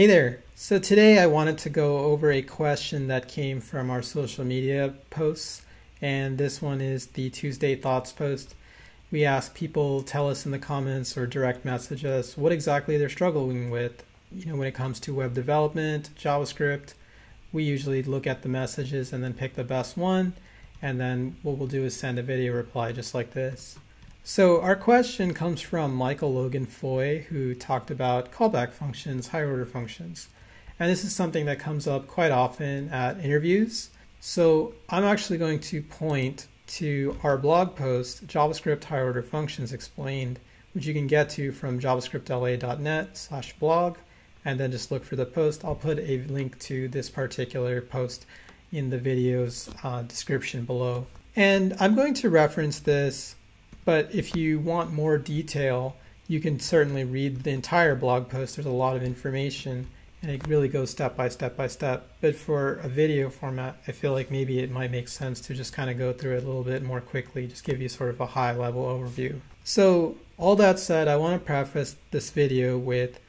Hey there. So today I wanted to go over a question that came from our social media posts, and this one is the Tuesday Thoughts post. We ask people tell us in the comments or direct message us what exactly they're struggling with. You know, when it comes to web development, JavaScript, we usually look at the messages and then pick the best one, and then what we'll do is send a video reply just like this. So our question comes from Michael Logan Foy, who talked about callback functions, higher order functions. And this is something that comes up quite often at interviews. So I'm actually going to point to our blog post, JavaScript higher order functions explained, which you can get to from javascriptla.net slash blog, and then just look for the post. I'll put a link to this particular post in the video's uh, description below. And I'm going to reference this but if you want more detail, you can certainly read the entire blog post. There's a lot of information and it really goes step by step by step. But for a video format, I feel like maybe it might make sense to just kind of go through it a little bit more quickly, just give you sort of a high level overview. So, all that said, I want to preface this video with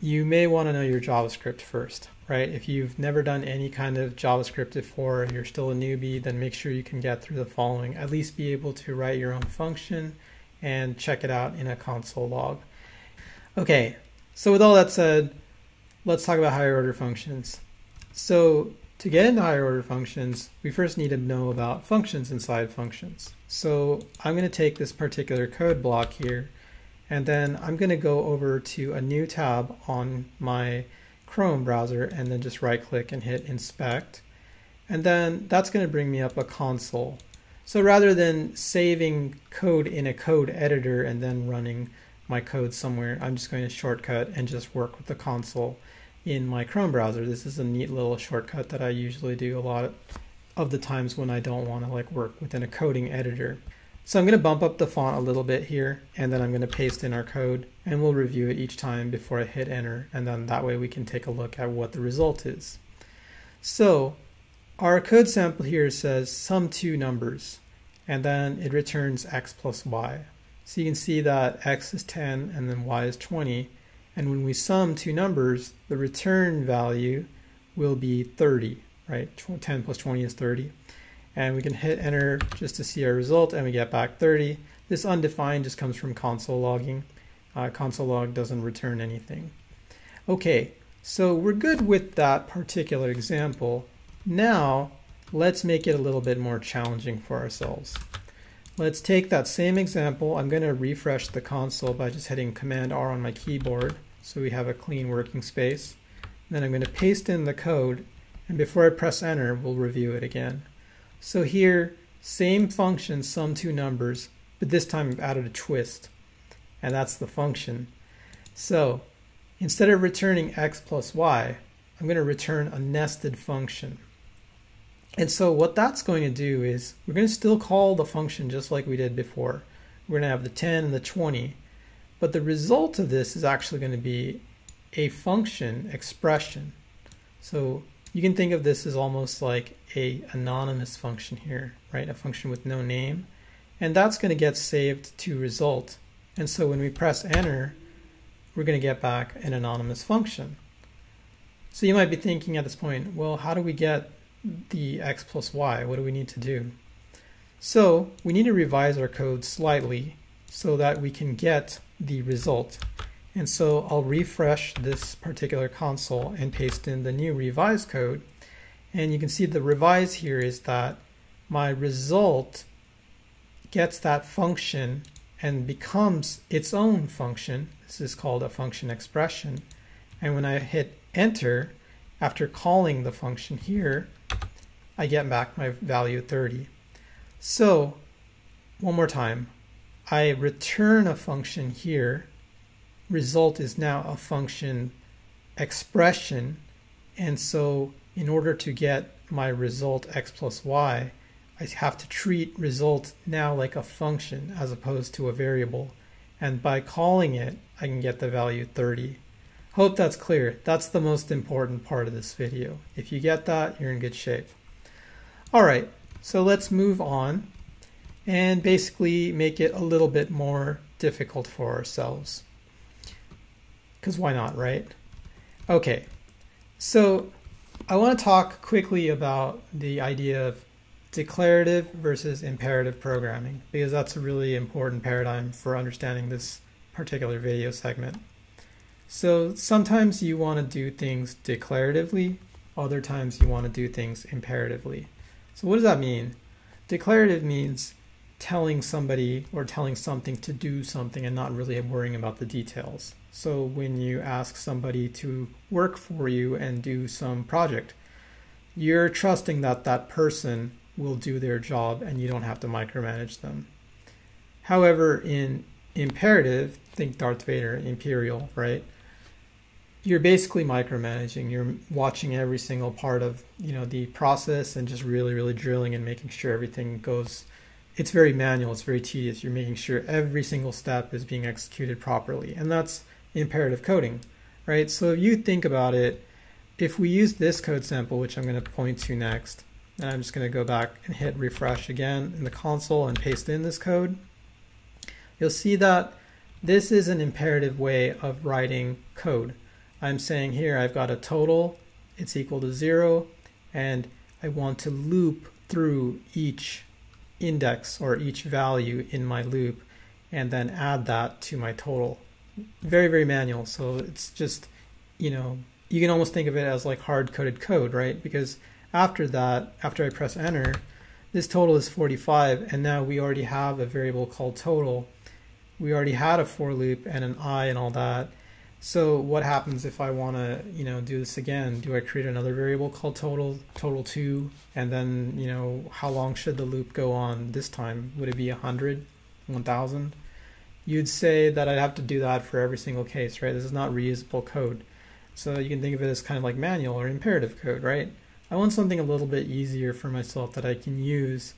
you may want to know your JavaScript first right? If you've never done any kind of JavaScript before, you're still a newbie, then make sure you can get through the following. At least be able to write your own function and check it out in a console log. Okay, so with all that said, let's talk about higher order functions. So to get into higher order functions, we first need to know about functions inside functions. So I'm going to take this particular code block here, and then I'm going to go over to a new tab on my Chrome browser and then just right click and hit inspect. And then that's going to bring me up a console. So rather than saving code in a code editor and then running my code somewhere, I'm just going to shortcut and just work with the console in my Chrome browser. This is a neat little shortcut that I usually do a lot of the times when I don't want to like work within a coding editor. So I'm going to bump up the font a little bit here, and then I'm going to paste in our code, and we'll review it each time before I hit enter, and then that way we can take a look at what the result is. So our code sample here says sum two numbers, and then it returns x plus y. So you can see that x is 10 and then y is 20, and when we sum two numbers, the return value will be 30, right? 10 plus 20 is 30 and we can hit enter just to see our result and we get back 30. This undefined just comes from console logging. Uh, console log doesn't return anything. Okay, so we're good with that particular example. Now let's make it a little bit more challenging for ourselves. Let's take that same example. I'm going to refresh the console by just hitting Command R on my keyboard so we have a clean working space. then I'm going to paste in the code and before I press enter we'll review it again. So here, same function, sum two numbers, but this time I've added a twist, and that's the function. So instead of returning x plus y, I'm going to return a nested function. And so what that's going to do is we're going to still call the function just like we did before. We're going to have the 10 and the 20, but the result of this is actually going to be a function expression. So you can think of this as almost like a anonymous function here, right? A function with no name. And that's going to get saved to result. And so when we press enter, we're going to get back an anonymous function. So you might be thinking at this point, well, how do we get the x plus y? What do we need to do? So we need to revise our code slightly so that we can get the result. And so I'll refresh this particular console and paste in the new revised code. And you can see the revise here is that my result gets that function and becomes its own function. This is called a function expression. And when I hit enter, after calling the function here, I get back my value 30. So one more time, I return a function here result is now a function expression. And so in order to get my result x plus y, I have to treat result now like a function as opposed to a variable. And by calling it, I can get the value 30. Hope that's clear. That's the most important part of this video. If you get that, you're in good shape. All right, so let's move on and basically make it a little bit more difficult for ourselves. Because why not, right? Okay, so I want to talk quickly about the idea of declarative versus imperative programming because that's a really important paradigm for understanding this particular video segment. So sometimes you want to do things declaratively, other times you want to do things imperatively. So what does that mean? Declarative means telling somebody or telling something to do something and not really worrying about the details. So when you ask somebody to work for you and do some project, you're trusting that that person will do their job and you don't have to micromanage them. However, in imperative, think Darth Vader, Imperial, right? You're basically micromanaging. You're watching every single part of, you know, the process and just really, really drilling and making sure everything goes it's very manual, it's very tedious. You're making sure every single step is being executed properly. And that's imperative coding, right? So if you think about it, if we use this code sample, which I'm going to point to next, and I'm just going to go back and hit refresh again in the console and paste in this code, you'll see that this is an imperative way of writing code. I'm saying here I've got a total, it's equal to zero, and I want to loop through each index or each value in my loop and then add that to my total. Very, very manual. So it's just, you know, you can almost think of it as like hard coded code, right? Because after that, after I press enter, this total is 45 and now we already have a variable called total. We already had a for loop and an i and all that. So what happens if I want to, you know, do this again? Do I create another variable called total, total two, and then, you know, how long should the loop go on this time? Would it be 100, 1000? You'd say that I'd have to do that for every single case, right? This is not reusable code. So you can think of it as kind of like manual or imperative code, right? I want something a little bit easier for myself that I can use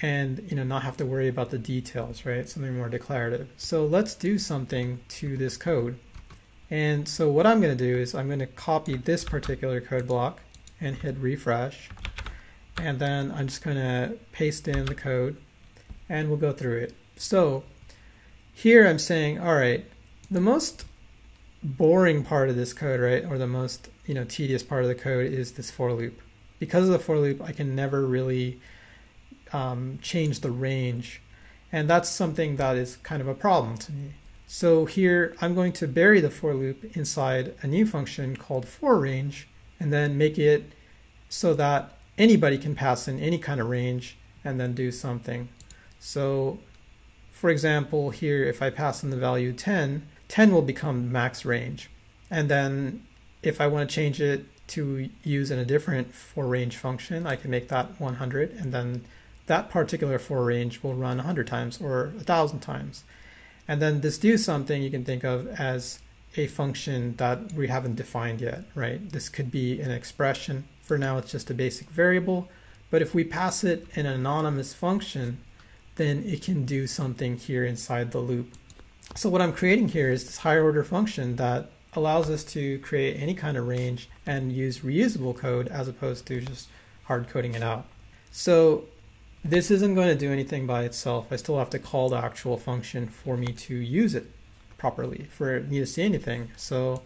and you know not have to worry about the details, right? Something more declarative. So let's do something to this code. And so what I'm going to do is I'm going to copy this particular code block and hit refresh. And then I'm just going to paste in the code and we'll go through it. So here I'm saying, all right, the most boring part of this code, right, or the most you know tedious part of the code is this for loop. Because of the for loop, I can never really um, change the range, and that's something that is kind of a problem to me. So here I'm going to bury the for loop inside a new function called for range and then make it so that anybody can pass in any kind of range and then do something. So for example, here if I pass in the value 10, 10 will become max range. And then if I want to change it to use in a different for range function, I can make that 100 and then that particular for range will run 100 times or 1000 times. And then this do something you can think of as a function that we haven't defined yet, right? This could be an expression. For now, it's just a basic variable. But if we pass it an anonymous function, then it can do something here inside the loop. So what I'm creating here is this higher order function that allows us to create any kind of range and use reusable code as opposed to just hard coding it out. So this isn't going to do anything by itself. I still have to call the actual function for me to use it properly, for me to see anything. So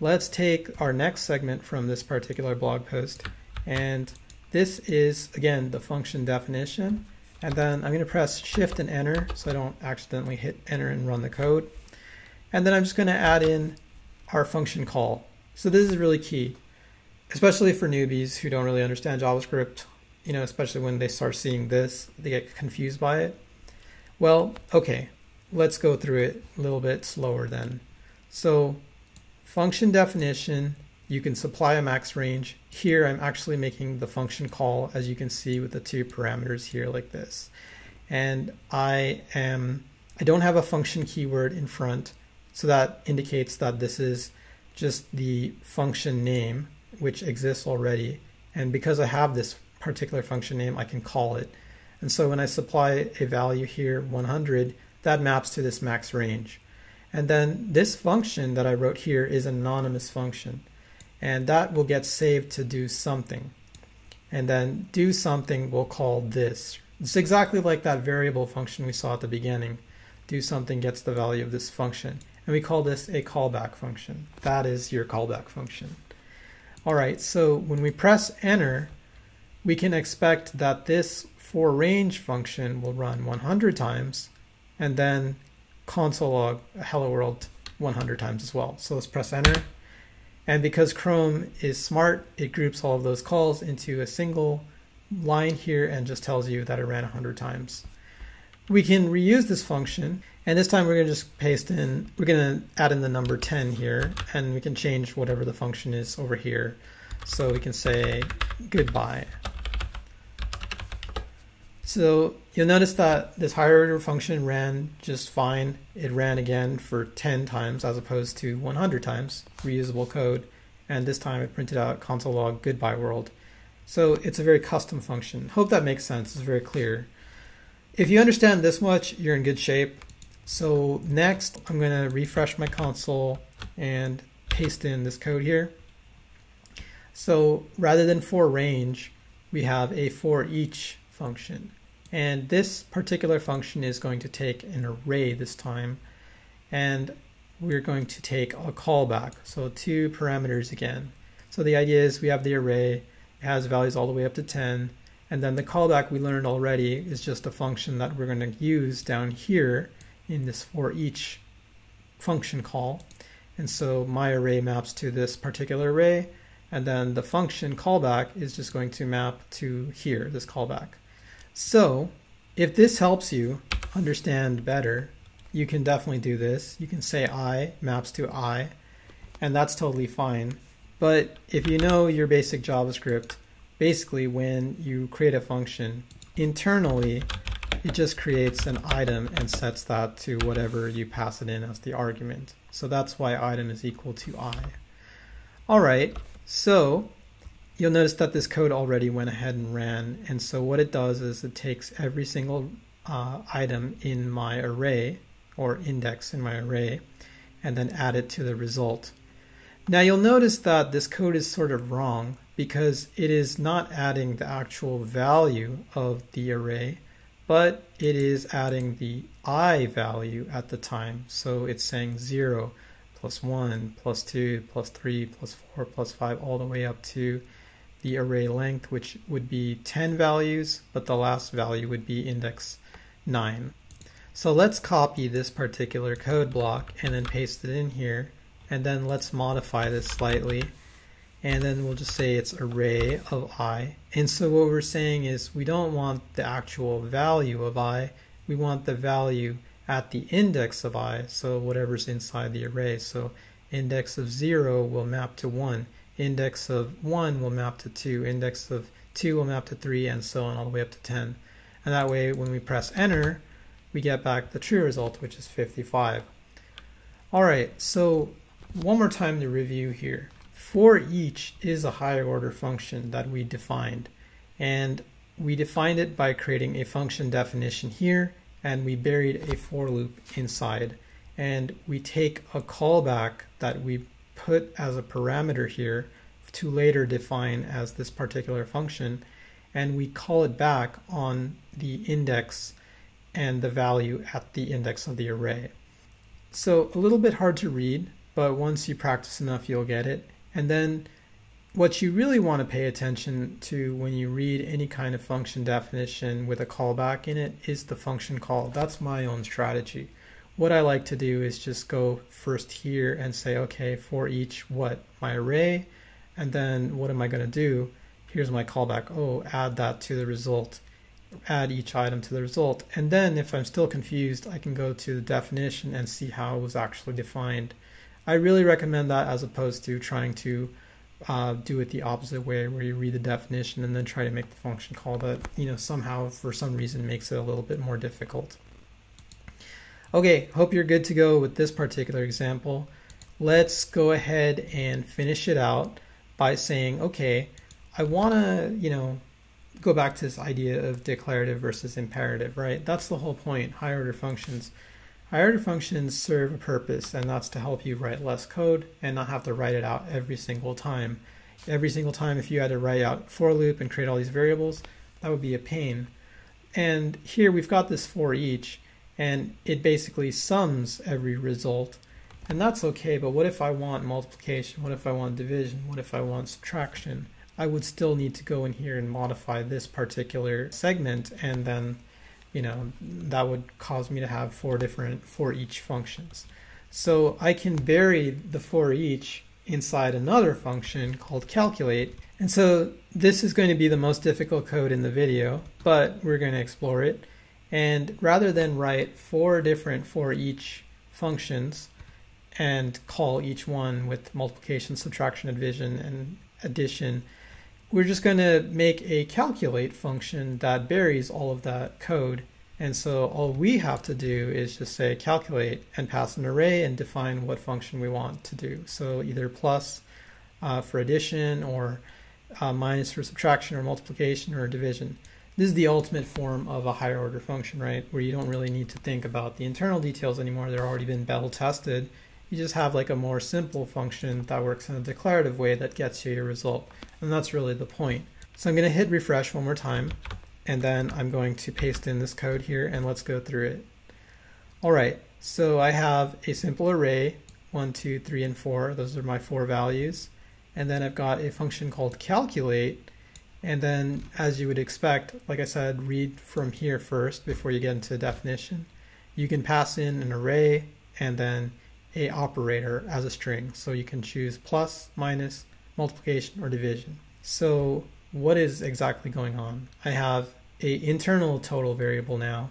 let's take our next segment from this particular blog post. And this is, again, the function definition. And then I'm going to press Shift and Enter so I don't accidentally hit Enter and run the code. And then I'm just going to add in our function call. So this is really key, especially for newbies who don't really understand JavaScript you know, especially when they start seeing this, they get confused by it. Well, okay, let's go through it a little bit slower then. So, function definition, you can supply a max range. Here, I'm actually making the function call, as you can see with the two parameters here like this. And I am, I don't have a function keyword in front, so that indicates that this is just the function name, which exists already. And because I have this particular function name, I can call it. And so when I supply a value here, 100, that maps to this max range. And then this function that I wrote here is an anonymous function. And that will get saved to do something. And then do something we'll call this. It's exactly like that variable function we saw at the beginning. Do something gets the value of this function. and we call this a callback function. That is your callback function. All right, so when we press enter, we can expect that this for range function will run 100 times and then console log hello world 100 times as well. So let's press enter. And because Chrome is smart, it groups all of those calls into a single line here and just tells you that it ran 100 times. We can reuse this function and this time we're going to just paste in, we're going to add in the number 10 here and we can change whatever the function is over here. So we can say goodbye. So you'll notice that this higher order function ran just fine. It ran again for 10 times as opposed to 100 times, reusable code. And this time it printed out console log goodbye world. So it's a very custom function. Hope that makes sense. It's very clear. If you understand this much, you're in good shape. So next, I'm going to refresh my console and paste in this code here. So rather than for range, we have a for each function. And this particular function is going to take an array this time. And we're going to take a callback. So two parameters again. So the idea is we have the array, it has values all the way up to 10. And then the callback we learned already is just a function that we're going to use down here in this for each function call. And so my array maps to this particular array, and then the function callback is just going to map to here, this callback. So if this helps you understand better, you can definitely do this. You can say I maps to I, and that's totally fine. But if you know your basic JavaScript, basically when you create a function, internally it just creates an item and sets that to whatever you pass it in as the argument. So that's why item is equal to i. All right, so you'll notice that this code already went ahead and ran. And so what it does is it takes every single uh, item in my array or index in my array and then add it to the result. Now you'll notice that this code is sort of wrong because it is not adding the actual value of the array but it is adding the i value at the time. So it's saying 0 plus 1 plus 2 plus 3 plus 4 plus 5 all the way up to the array length, which would be 10 values, but the last value would be index 9. So let's copy this particular code block and then paste it in here. And then let's modify this slightly and then we'll just say it's array of i. And so what we're saying is we don't want the actual value of i, we want the value at the index of i, so whatever's inside the array. So index of 0 will map to 1, index of 1 will map to 2, index of 2 will map to 3, and so on all the way up to 10. And that way when we press enter, we get back the true result, which is 55. Alright, so one more time to review here for each is a higher order function that we defined. And we defined it by creating a function definition here, and we buried a for loop inside. And we take a callback that we put as a parameter here to later define as this particular function, and we call it back on the index and the value at the index of the array. So a little bit hard to read, but once you practice enough, you'll get it. And then what you really want to pay attention to when you read any kind of function definition with a callback in it is the function call. That's my own strategy. What I like to do is just go first here and say, okay, for each what? My array. And then what am I going to do? Here's my callback. Oh, add that to the result. Add each item to the result. And then if I'm still confused, I can go to the definition and see how it was actually defined. I really recommend that as opposed to trying to uh, do it the opposite way, where you read the definition and then try to make the function call that you know somehow for some reason makes it a little bit more difficult. Okay, hope you're good to go with this particular example. Let's go ahead and finish it out by saying, okay, I want to, you know, go back to this idea of declarative versus imperative, right? That's the whole point, higher order functions. Higher functions serve a purpose, and that's to help you write less code and not have to write it out every single time. Every single time, if you had to write out for loop and create all these variables, that would be a pain. And here we've got this for each, and it basically sums every result. And that's okay, but what if I want multiplication? What if I want division? What if I want subtraction? I would still need to go in here and modify this particular segment and then, you know, that would cause me to have four different for each functions. So I can bury the for each inside another function called calculate. And so this is going to be the most difficult code in the video, but we're going to explore it. And rather than write four different for each functions and call each one with multiplication, subtraction, division, and addition, we're just going to make a calculate function that buries all of that code and so all we have to do is just say calculate and pass an array and define what function we want to do. So either plus uh, for addition or uh, minus for subtraction or multiplication or division. This is the ultimate form of a higher order function, right? Where you don't really need to think about the internal details anymore. They're already been battle tested. You just have like a more simple function that works in a declarative way that gets you your result. And that's really the point. So I'm going to hit refresh one more time and then I'm going to paste in this code here and let's go through it. All right, so I have a simple array, one, two, three, and four. Those are my four values. And then I've got a function called calculate. And then as you would expect, like I said, read from here first before you get into definition. You can pass in an array and then a operator as a string. So you can choose plus, minus, multiplication, or division. So what is exactly going on? I have a internal total variable now,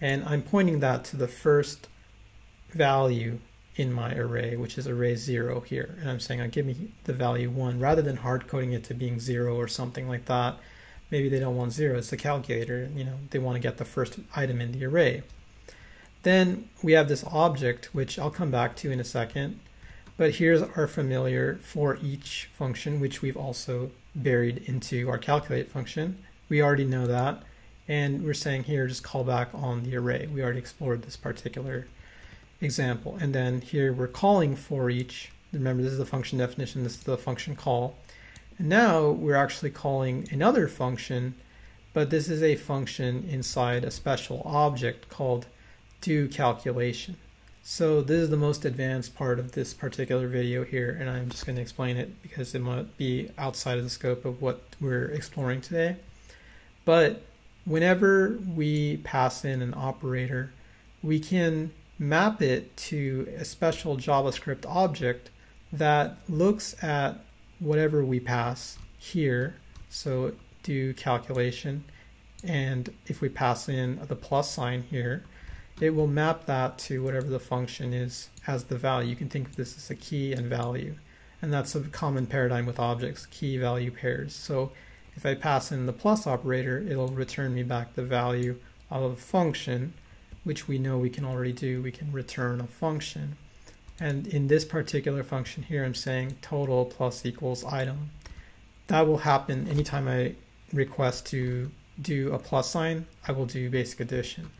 and I'm pointing that to the first value in my array, which is array 0 here. And I'm saying, oh, give me the value 1, rather than hard coding it to being 0 or something like that. Maybe they don't want 0, it's the calculator, you know, they want to get the first item in the array. Then we have this object, which I'll come back to in a second. But here's our familiar for each function, which we've also buried into our calculate function. We already know that. And we're saying here, just call back on the array. We already explored this particular example. And then here we're calling for each. Remember, this is the function definition. This is the function call. And now we're actually calling another function, but this is a function inside a special object called do calculation. So this is the most advanced part of this particular video here, and I'm just going to explain it because it might be outside of the scope of what we're exploring today. But whenever we pass in an operator, we can map it to a special JavaScript object that looks at whatever we pass here. So do calculation. And if we pass in the plus sign here, it will map that to whatever the function is as the value. You can think of this as a key and value. And that's a common paradigm with objects, key value pairs. So if I pass in the plus operator, it'll return me back the value of a function, which we know we can already do. We can return a function. And in this particular function here, I'm saying total plus equals item. That will happen anytime I request to do a plus sign, I will do basic addition.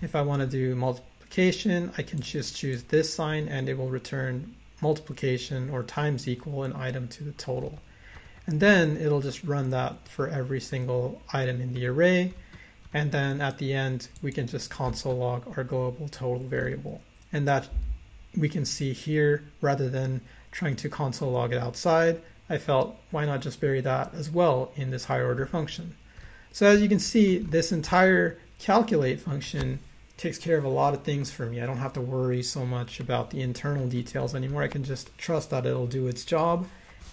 If I want to do multiplication, I can just choose this sign and it will return multiplication or times equal an item to the total. And then it'll just run that for every single item in the array. And then at the end, we can just console log our global total variable. And that we can see here, rather than trying to console log it outside, I felt why not just bury that as well in this higher order function. So as you can see, this entire calculate function takes care of a lot of things for me. I don't have to worry so much about the internal details anymore. I can just trust that it'll do its job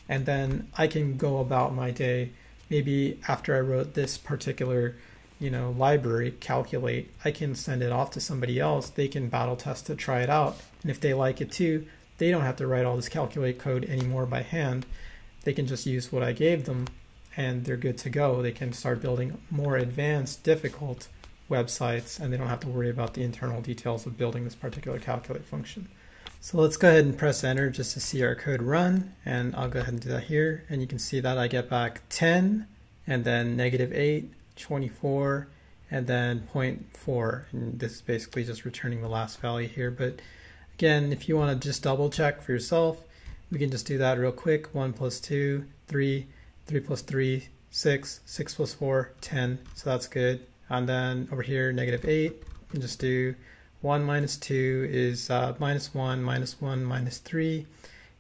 and then I can go about my day. Maybe after I wrote this particular, you know, library, calculate, I can send it off to somebody else. They can battle test to try it out, and if they like it too, they don't have to write all this calculate code anymore by hand. They can just use what I gave them, and they're good to go. They can start building more advanced, difficult websites, and they don't have to worry about the internal details of building this particular calculate function. So let's go ahead and press enter just to see our code run and I'll go ahead and do that here. And you can see that I get back 10 and then negative 8, 24 and then 0.4 and this is basically just returning the last value here. But again if you want to just double check for yourself we can just do that real quick. 1 plus 2, 3, 3 plus 3, 6, 6 plus 4, 10 so that's good and then over here negative 8 we can just do 1 minus 2 is uh, minus 1, minus 1, minus 3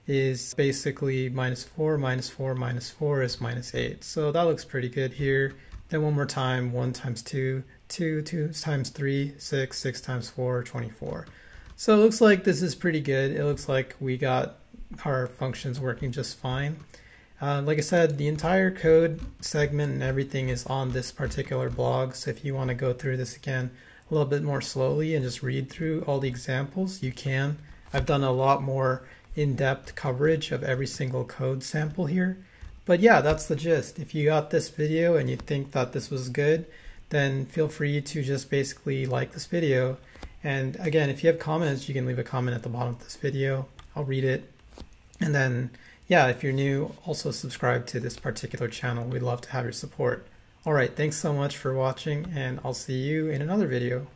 is basically minus 4, minus 4, minus 4 is minus 8. So that looks pretty good here. Then one more time, 1 times 2, 2, 2 times 3, 6, 6 times 4, 24. So it looks like this is pretty good. It looks like we got our functions working just fine. Uh, like I said, the entire code segment and everything is on this particular blog. So if you want to go through this again a little bit more slowly and just read through all the examples, you can. I've done a lot more in-depth coverage of every single code sample here. But yeah, that's the gist. If you got this video and you think that this was good, then feel free to just basically like this video. And again, if you have comments, you can leave a comment at the bottom of this video. I'll read it. And then, yeah, if you're new, also subscribe to this particular channel. We'd love to have your support. All right, thanks so much for watching, and I'll see you in another video.